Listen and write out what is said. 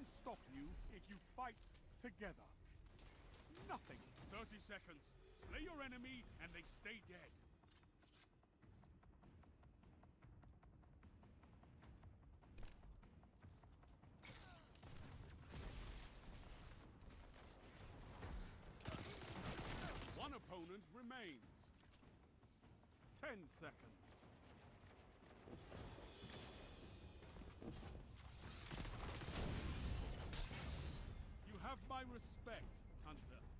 can stop you if you fight together. Nothing. 30 seconds. Slay your enemy and they stay dead. One opponent remains. 10 seconds. My respect, Hunter.